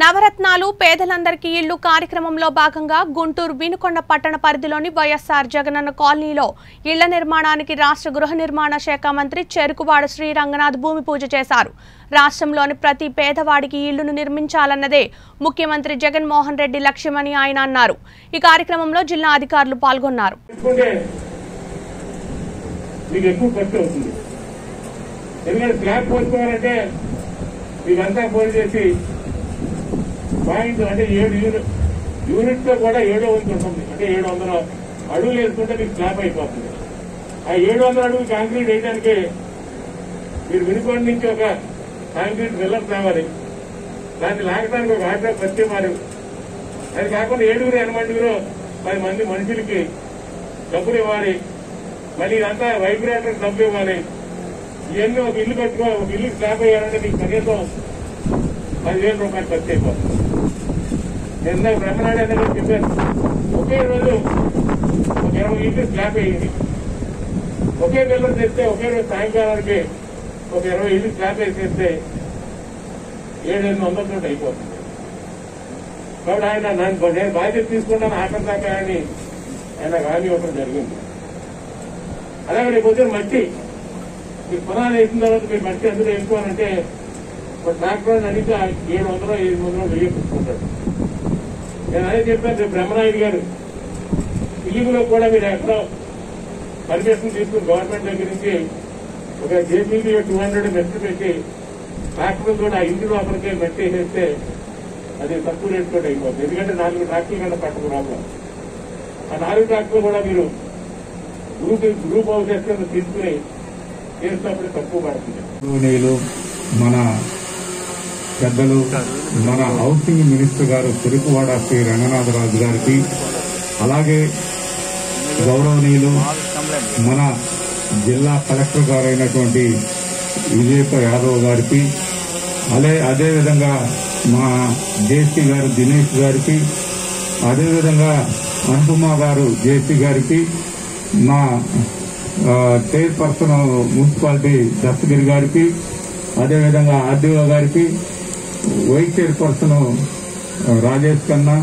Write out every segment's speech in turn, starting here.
నవరత్నాలు పేదలందరికీ ఇళ్ళు కార్యక్రమంలో భాగంగా గుంటూరు వినుకొండ పట్టణ పరిధిలోని వైఎస్ఆర్ జగనన్న కాలనీలో ఇళ్ళ నిర్మాణానికి రాష్ట్ర గృహ నిర్మాణ శాఖ మంత్రి చెరుకువాడ శ్రీ రంగనాథ్ భూమి పూజ చేశారు. రాష్ట్రంలోని ప్రతి పేదవాడికి ఇళ్ళును నిర్మించాలన్నదే ముఖ్యమంత్రి జగన్మోహన్ రెడ్డి లక్ష్యమని ఆయన అన్నారు. ఈ కార్యక్రమంలో జిల్లా అధికారులు పాల్గొన్నారు. మీకు ఎందుకంటే పాయింట్ అంటే ఏడు యూనిట్ యూనిట్తో కూడా ఏడో వంతు ఉంటుంది. అంటే ఏడు వందల అడుగులు వేసుకుంటే మీకు స్లాబ్ అయిపోతుంది. ఆ ఏడు వందల అడుగులు కాంక్రీట్ వేయడానికి మీరు వినుకోండి నుంచి ఒక కాంక్రీట్ మిల్లర్ తేవాలి. దాన్ని లాగడానికి ఒక ఆటో వచ్చే మారు. అది కాకుండా ఏడుగురు ఎనమండుగురు పది మంది మనుషులకి డబ్బులు ఇవ్వాలి. మళ్ళీ ఇదంతా వైబ్రేటర్ డబ్బులు ఇవ్వాలి. ఇవన్నీ ఒక ఇల్లు కట్టుకో ఒక ఇల్లు స్లాబ్ అయ్యారంటే మీకు కనీసం పదివేల రూపాయలు ఖర్చు అయిపోతుంది నిన్న బ్రహ్మనాడు అనేది చెప్పారు ఒకే రోజు ఒక ఇరవై ఇంటి స్లాబ్ అయ్యింది ఒకే బిల్లు తెస్తే ఒకే రోజు సాయంకాలానికి ఒక ఇరవై ఇల్లు స్లాబ్ వేసేస్తే ఏడెనిమిది వందల చోట అయిపోతుంది. కాబట్టి ఆయన నన్ను నేను బాధ్యత తీసుకుంటాను ఆఖరి దాకా అని ఆయన హామీ ఇవ్వడం జరిగింది. అలాగే రేపు వచ్చిన మట్టి మీరు పునాది వేసిన తర్వాత మీరు మట్టి ఎందుకు వేసుకోవాలంటే డాక్టర్ అడిగితే ఏడు వందలు ఎనిమిది వందలు వెయ్యి పుచ్చుకుంటాడు. నేను అదే చెప్పాను బ్రహ్మనాయుడు గారు ఇల్లులో కూడా మీరు ఎక్కడ పర్మిషన్ తీసుకుని గవర్నమెంట్ దగ్గర నుంచి ఒక జేపీబీ టూ హండ్రెడ్ మెట్లు పెట్టి ట్రాక్టర్ కూడా ఇంటి లోపలికే మెట్టి వేసేస్తే అది తక్కువ రేట్ కూడా అయిపోతుంది ఎందుకంటే నాలుగు ట్రాక్టర్లు కన్నా పట్టకు రావడం ఆ నాలుగు ట్రాక్టర్లు కూడా మీరు గ్రూప్ గ్రూప్ హౌస్ తీసుకుని చేసినప్పుడు తక్కువ పడుతుంది. మన పెద్దలు మన హౌసింగ్ మినిస్టర్ గారు తిరుకువాడ శ్రీ రంగనాథరాజు గారికి అలాగే గౌరవనీయులు మన జిల్లా కలెక్టర్ గారైనటువంటి విజయప యాదవ్ గారికి అదే అదేవిధంగా మా జేసీ గారు దినేష్ గారికి అదేవిధంగా అనుపమ గారు జేసీ గారికి మా చైర్పర్సన్ మున్సిపాలిటీ దత్తగిరి గారికి అదేవిధంగా ఆర్డీఓ గారికి vice chairperson person Rajesh Khanna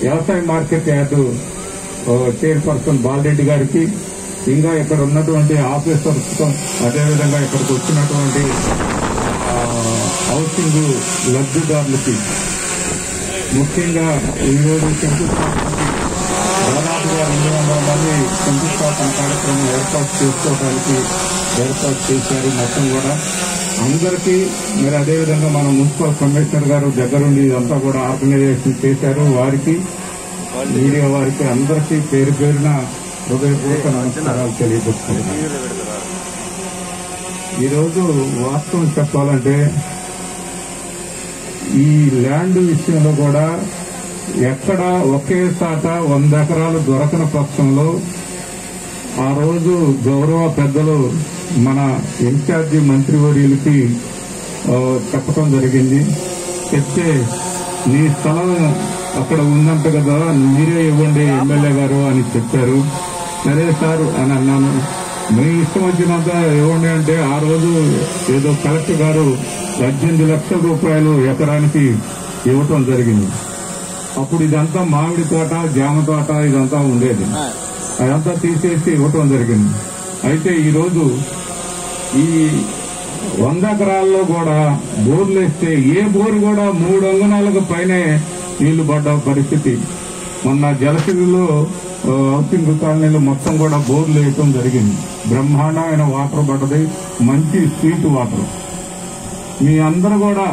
వ్యవసాయ మార్కెట్ యార్డు చైర్పర్సన్ బాలరెడ్డి గారికి ఇంకా ఇక్కడ ఉన్నటువంటి ఆఫీసర్స్ అదేవిధంగా ఇక్కడికి వచ్చినటువంటి హౌసింగ్ లబ్ధిదారులకి ముఖ్యంగా ఈరోజు శంకుస్థాపనకి దాదాపుగా రెండు వందల మంది శంకుస్థాపన కార్యక్రమం ఏర్పాటు చేసుకోవడానికి ఏర్పాటు చేశారు. మొత్తం కూడా అందరికీ మరి అదేవిధంగా మన మున్సిపల్ కమిషనర్ గారు దగ్గరుండి ఇదంతా కూడా ఆర్గనైజేషన్ చేశారు. వారికి మీడియా వారికి అందరికీ పేరు పేరున హృదయపూర్వక నమస్కారాలు తెలియజేస్తున్నారు ఈరోజు వాస్తవం చెప్పాలంటే ఈ ల్యాండ్ విషయంలో కూడా ఎక్కడ ఒకే సాట వంద ఎకరాలు దొరకని పక్షంలో ఆ రోజు గౌరవ పెద్దలు మన ఇన్ఛార్జి మంత్రివర్యులకి వర్యులకి చెప్పడం జరిగింది. చెప్తే నీ స్థలం అక్కడ ఉందంట కదా మీరే ఇవ్వండి ఎమ్మెల్యే గారు అని చెప్పారు. సరే సార్ అని అన్నాను. మీ ఇష్టం వచ్చినంత ఇవ్వండి అంటే ఆ రోజు ఏదో కలెక్టర్ గారు పద్దెనిమిది లక్షల రూపాయలు ఎకరానికి ఇవ్వటం జరిగింది. అప్పుడు ఇదంతా మామిడి తోట జామ తోట ఇదంతా ఉండేది. అదంతా తీసేసి ఇవ్వటం జరిగింది. అయితే ఈ రోజు ఈ వంద ఎకరాల్లో కూడా బోర్లు వేస్తే ఏ బోరు కూడా మూడు అంగనాలకు పైనే నీళ్ళు పడ్డ పరిస్థితి. మొన్న జలసిరిలో హౌసింగ్ కాలనీలో మొత్తం కూడా బోర్లు వేయటం జరిగింది. బ్రహ్మాండమైన వాటర్ పడ్డది. మంచి స్వీట్ వాటర్. మీ అందరూ కూడా